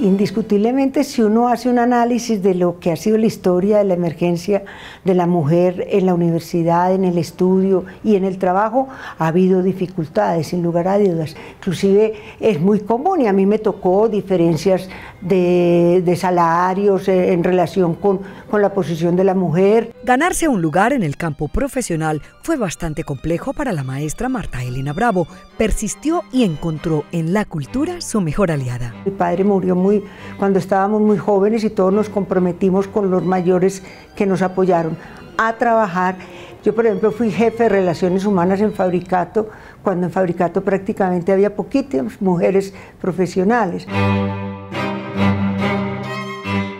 indiscutiblemente si uno hace un análisis de lo que ha sido la historia de la emergencia de la mujer en la universidad, en el estudio y en el trabajo, ha habido dificultades, sin lugar a dudas. Inclusive es muy común y a mí me tocó diferencias de, de salarios eh, en relación con, con la posición de la mujer. Ganarse un lugar en el campo profesional fue bastante complejo para la maestra Marta Elena Bravo. Persistió y encontró en la cultura su mejor aliada. Mi padre murió muy, cuando estábamos muy jóvenes y todos nos comprometimos con los mayores que nos apoyaron a trabajar. Yo, por ejemplo, fui jefe de relaciones humanas en Fabricato, cuando en Fabricato prácticamente había poquitas mujeres profesionales.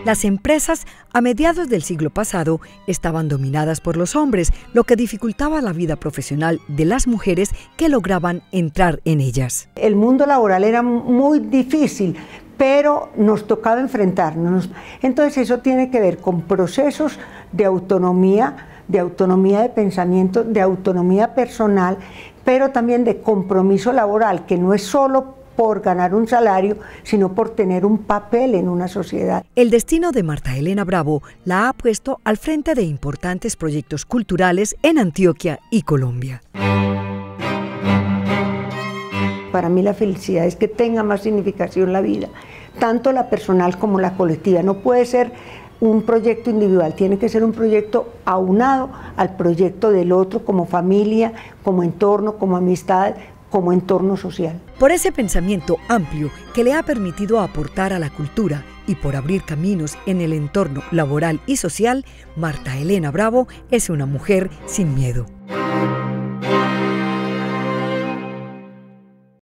Las empresas a mediados del siglo pasado estaban dominadas por los hombres, lo que dificultaba la vida profesional de las mujeres que lograban entrar en ellas. El mundo laboral era muy difícil, pero nos tocaba enfrentarnos. Entonces eso tiene que ver con procesos de autonomía, de autonomía de pensamiento, de autonomía personal, pero también de compromiso laboral, que no es solo por ganar un salario, sino por tener un papel en una sociedad. El destino de Marta Elena Bravo la ha puesto al frente de importantes proyectos culturales en Antioquia y Colombia. Para mí la felicidad es que tenga más significación la vida, tanto la personal como la colectiva. No puede ser un proyecto individual, tiene que ser un proyecto aunado al proyecto del otro como familia, como entorno, como amistad, como entorno social. Por ese pensamiento amplio que le ha permitido aportar a la cultura y por abrir caminos en el entorno laboral y social, Marta Elena Bravo es una mujer sin miedo.